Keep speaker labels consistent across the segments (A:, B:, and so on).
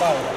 A: Paulo.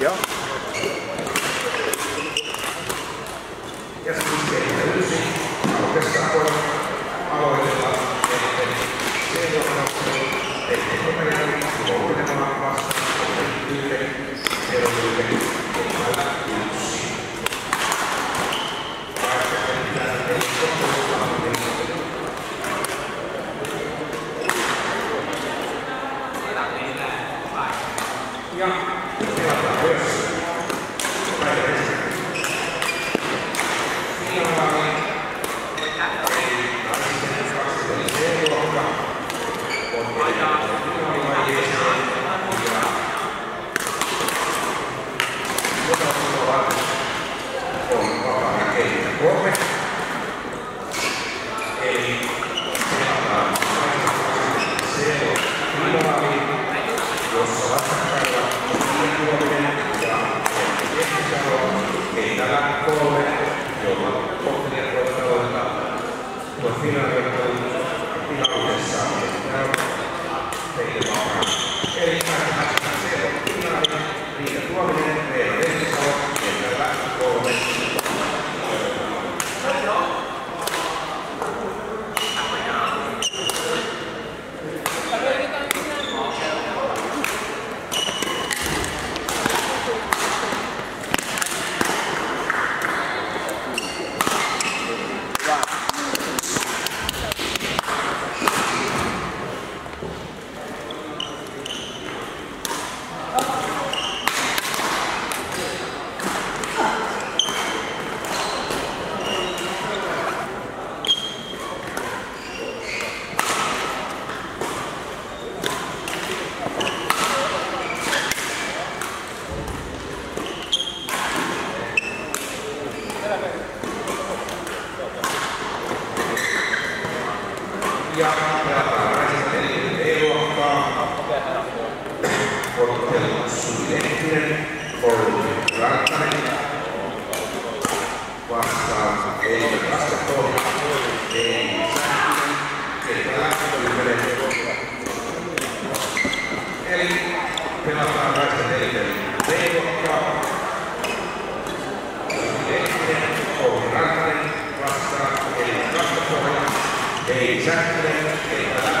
A: Joo. Keskuskenttä yksi. Oikeastaan voi aloitella. Sen johdosta tehtiin komeran koulutetaan vastaan. Yhden, eron yhden, kohdalla yksi. ja käsittelee B-luokkaa Ottelu Suilehtinen, Kolmi Rantanen, vastaan Eija Kaskato, Eija Sähkönen, Ketä Kymmenen. Eli pelataan väestöteiden B-luokkaa. exactly.